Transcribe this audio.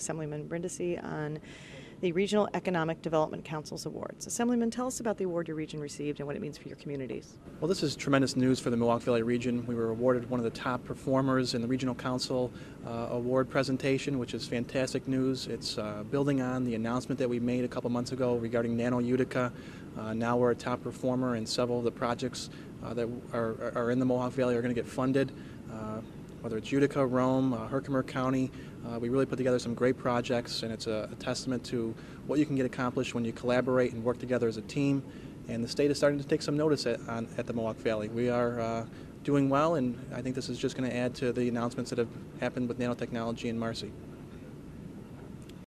Assemblyman Brindisi on the Regional Economic Development Council's awards. Assemblyman, tell us about the award your region received and what it means for your communities. Well, this is tremendous news for the Mohawk Valley region. We were awarded one of the top performers in the Regional Council uh, award presentation, which is fantastic news. It's uh, building on the announcement that we made a couple months ago regarding Nano Utica. Uh, now we're a top performer, and several of the projects uh, that are, are in the Mohawk Valley are going to get funded. Whether it's Utica, Rome, uh, Herkimer County, uh, we really put together some great projects, and it's a, a, testament to what you can get accomplished when you collaborate and work together as a team. And the state is starting to take some notice at, on, at the Mohawk Valley. We are uh, doing well, and I think this is just going to add to the announcements that have happened with nanotechnology and Marcy.